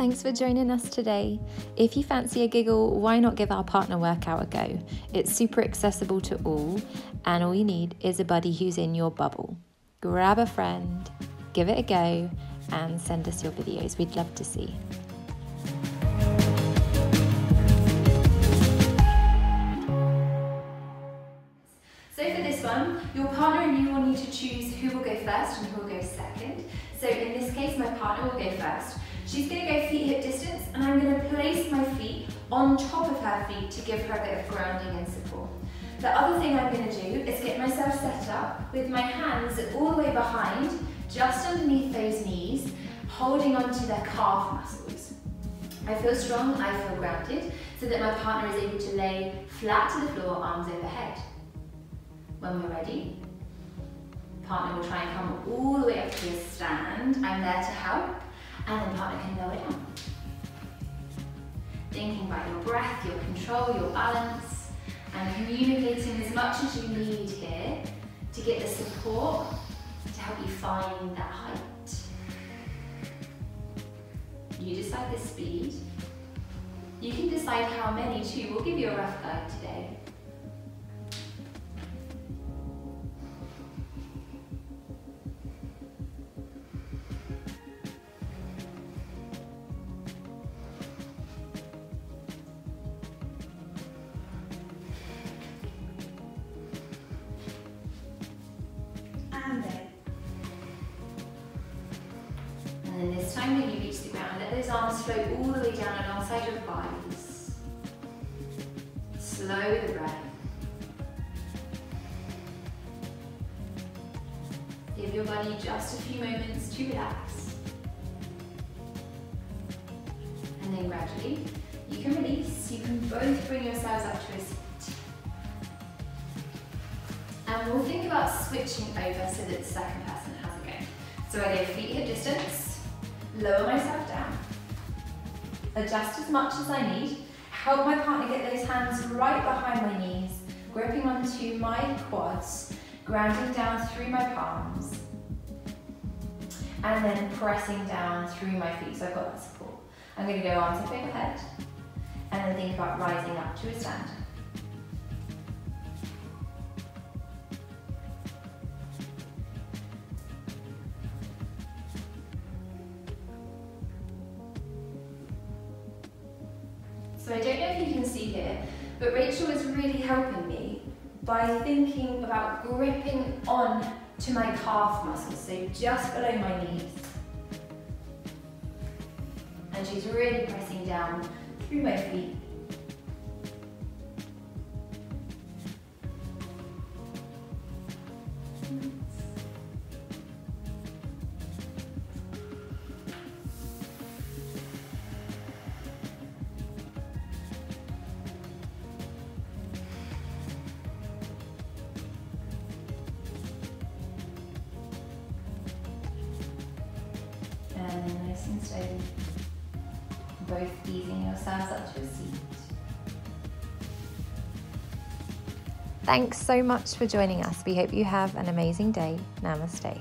Thanks for joining us today. If you fancy a giggle, why not give our partner workout a go? It's super accessible to all, and all you need is a buddy who's in your bubble. Grab a friend, give it a go, and send us your videos. We'd love to see. So for this one, your partner and you will need to choose who will go first and who will go second. So in this case, my partner will go first. She's going to go feet hip distance and I'm going to place my feet on top of her feet to give her a bit of grounding and support. The other thing I'm going to do is get myself set up with my hands all the way behind, just underneath those knees, holding onto their calf muscles. I feel strong, I feel grounded, so that my partner is able to lay flat to the floor, arms overhead. When we're ready, partner will try and come all the way up to a stand. I'm there to help, and then partner can lower down. Thinking about your breath, your control, your balance, and communicating as much as you need here to get the support to help you find that height. You decide the speed. You can decide how many too. We'll give you a rough guide today. This time when you reach the ground, let those arms float all the way down alongside your thighs. Slow the breath. Give your body just a few moments to relax. And then gradually, you can release. You can both bring yourselves up to a seat. And we'll think about switching over so that the second person has a go. So I go feet hip distance, lower myself down, adjust as much as I need, help my partner get those hands right behind my knees, gripping onto my quads, grounding down through my palms, and then pressing down through my feet so I've got that support. I'm going to go arms up overhead, and then think about rising up to a stand. So I don't know if you can see here, but Rachel is really helping me by thinking about gripping on to my calf muscles, so just below my knees. And she's really pressing down through my feet. and then nice and steady. Both easing yourselves up to a seat. Thanks so much for joining us. We hope you have an amazing day. Namaste.